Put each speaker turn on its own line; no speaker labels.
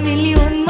million.